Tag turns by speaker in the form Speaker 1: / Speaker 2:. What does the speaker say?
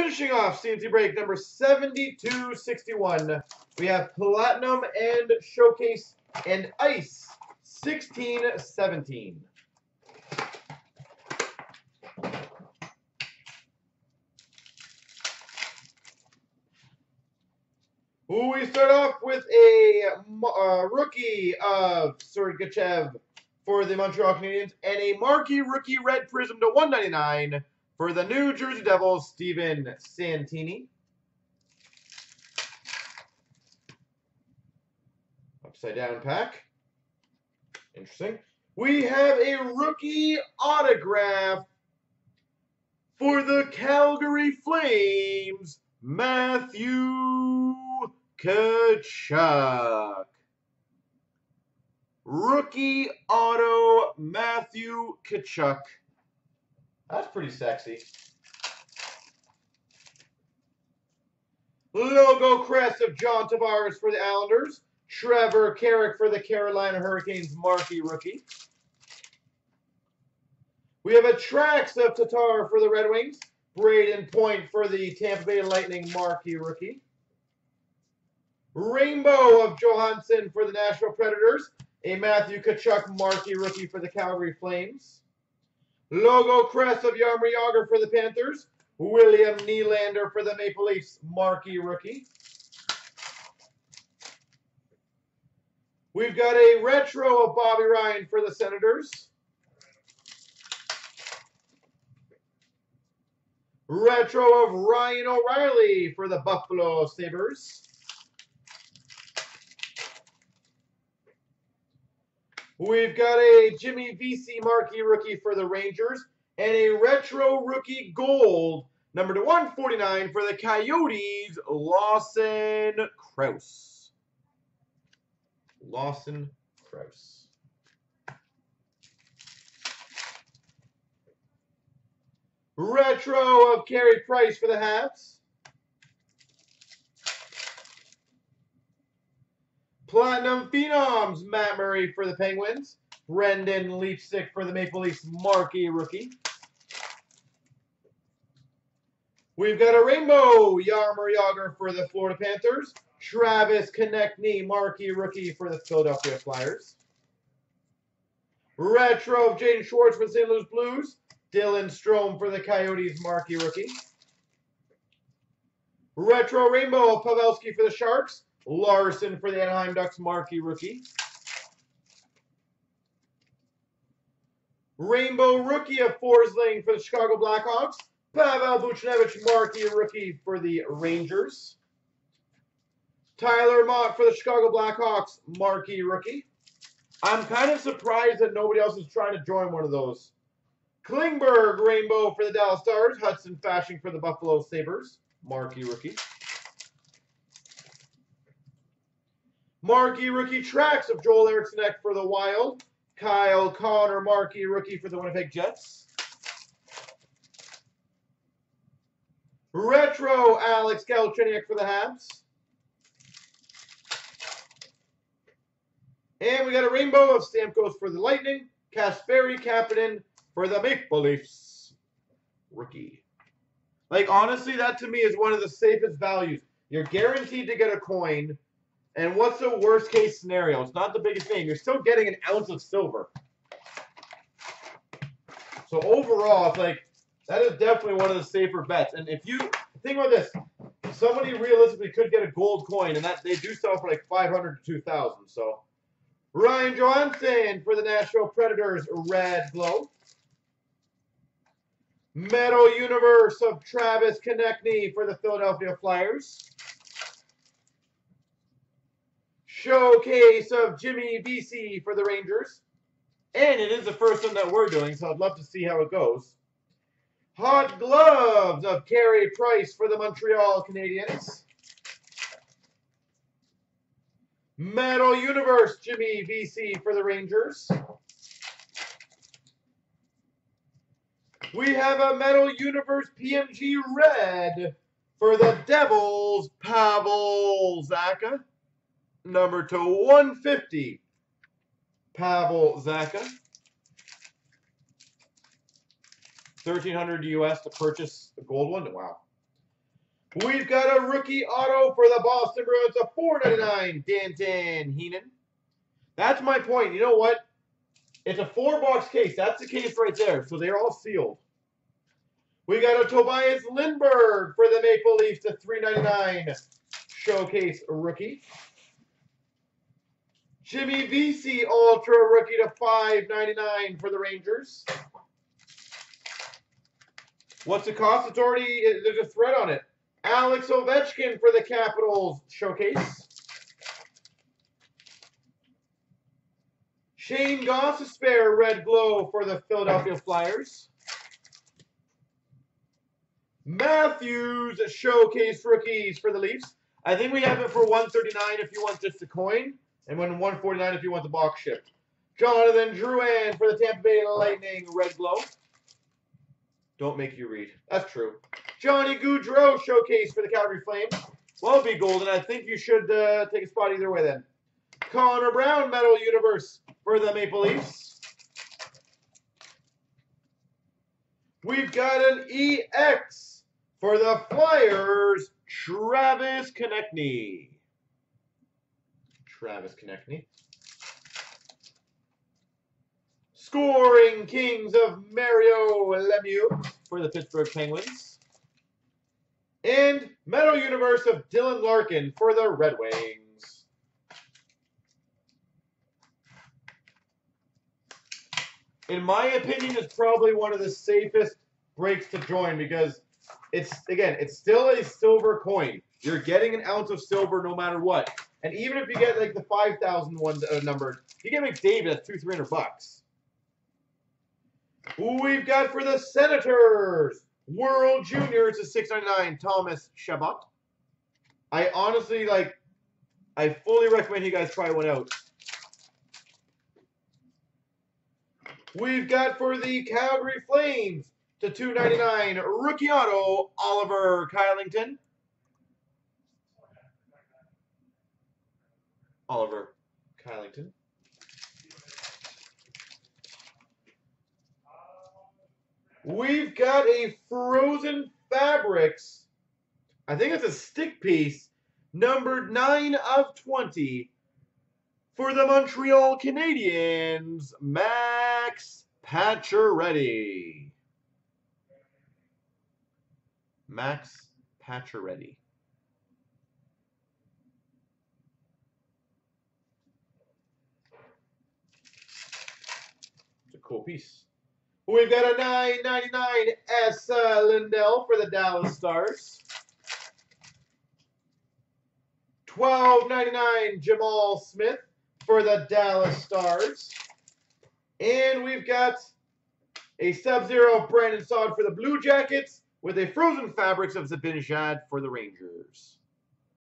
Speaker 1: Finishing off CNC break number 7261, we have Platinum and Showcase and Ice 1617. We start off with a uh, rookie of Sergachev for the Montreal Canadiens and a marquee rookie red prism to 199 for the New Jersey Devils, Steven Santini. Upside down pack. Interesting. We have a rookie autograph for the Calgary Flames, Matthew Tkachuk. Rookie auto Matthew Tkachuk. That's pretty sexy. Logo crest of John Tavares for the Islanders. Trevor Carrick for the Carolina Hurricanes marquee rookie. We have a Trax of Tatar for the Red Wings. Brayden Point for the Tampa Bay Lightning marquee rookie. Rainbow of Johansen for the Nashville Predators. A Matthew Tkachuk marquee rookie for the Calgary Flames. Logo crest of Jaromir Jagr for the Panthers. William Nylander for the Maple Leafs marquee rookie. We've got a retro of Bobby Ryan for the Senators. Retro of Ryan O'Reilly for the Buffalo Sabres. We've got a Jimmy Vesey marquee rookie for the Rangers and a retro rookie gold number to 149 for the Coyotes, Lawson Crouse. Lawson Crouse. Retro of Carey Price for the Habs. Platinum Phenoms, Matt Murray for the Penguins. Brendan Leipsic for the Maple Leafs, marquee rookie. We've got a rainbow, Jaromir Jagr for the Florida Panthers. Travis Konecny, marquee rookie for the Philadelphia Flyers. Retro of Jaden Schwartz for the St. Louis Blues. Dylan Strome for the Coyotes, marquee rookie. Retro Rainbow of Pavelski for the Sharks. Larsson for the Anaheim Ducks marquee rookie. Rainbow rookie of Forsling for the Chicago Blackhawks. Pavel Buchnevich marquee rookie for the Rangers. Tyler Motte for the Chicago Blackhawks marquee rookie. I'm kind of surprised that nobody else is trying to join one of those. Klingberg Rainbow for the Dallas Stars. Hudson Fasching for the Buffalo Sabres marquee rookie. Marquee rookie tracks of Joel Eriksson for the Wild. Kyle Connor marquee rookie for the Winnipeg Jets. Retro Alex Galchenyuk for the Habs. And we got a rainbow of Stamkos for the Lightning. Kasperi Kapanen for the Maple Leafs. Rookie. Like, honestly, that to me is one of the safest values. You're guaranteed to get a coin and what's the worst case scenario? It's not the biggest thing. You're still getting an ounce of silver. So overall, it's like that is definitely one of the safer bets. And if you think about this, somebody realistically could get a gold coin, and that they do sell for like 500 to 2,000. So Ryan Johansen for the Nashville Predators, red glow. Metal Universe of Travis Konecny for the Philadelphia Flyers. Showcase of Jimmy Vesey for the Rangers. And it is the first one that we're doing, so I'd love to see how it goes. Hot Gloves of Carey Price for the Montreal Canadiens. Metal Universe Jimmy Vesey for the Rangers. We have a Metal Universe PMG Red for the Devils, Pavel Zacha number to 150, Pavel Zacha. 1300 US to purchase the gold one. Wow. We've got a rookie auto for the Boston Bruins, a 4.99 Danton Heinen. That's my point. You know what? It's a four-box case. That's the case right there. So they're all sealed. We got a Tobias Lindberg for the Maple Leafs, the 3.99 Showcase rookie. Jimmy Vesey Ultra rookie to 5.99 for the Rangers. What's the cost? It's already there's a thread on it. Alex Ovechkin for the Capitals showcase. Shane Gostisbehere red glow for the Philadelphia Flyers. Matthews showcase rookies for the Leafs. I think we have it for 139 if you want just a coin, and when 149 if you want the box shipped. Jonathan Drouin for the Tampa Bay Lightning red glow. Don't make you read. That's true. Johnny Gaudreau showcase for the Calgary Flames. Well, be golden. I think you should uh, take a spot either way then. Connor Brown Metal Universe for the Maple Leafs. We've got an EX for the Flyers, Travis Konecny. Travis Konecny. Scoring Kings of Mario Lemieux for the Pittsburgh Penguins. And Metal Universe of Dylan Larkin for the Red Wings. In my opinion, it's probably one of the safest breaks to join because it's, again, it's still a silver coin. You're getting an ounce of silver no matter what. And even if you get like the 5,000 one uh, numbered, you get McDavid at two, three hundred bucks. Who we've got for the Senators? World Juniors is 699 Thomas Chabot. I honestly like I fully recommend you guys try one out. We've got for the Calgary Flames to 299 rookie auto Oliver Kylington. Oliver Kylington. We've got a Frozen Fabrics. I think it's a stick piece, numbered 9 of 20 for the Montreal Canadiens, Max Pacioretty. Max Pacioretty. Cool piece. We've got a 9.99 S. Uh, Lindell for the Dallas Stars. 12.99 Gemel Smith for the Dallas Stars. And we've got a Sub-Zero Brandon Saad for the Blue Jackets with a Frozen Fabrics of Zibanejad for the Rangers.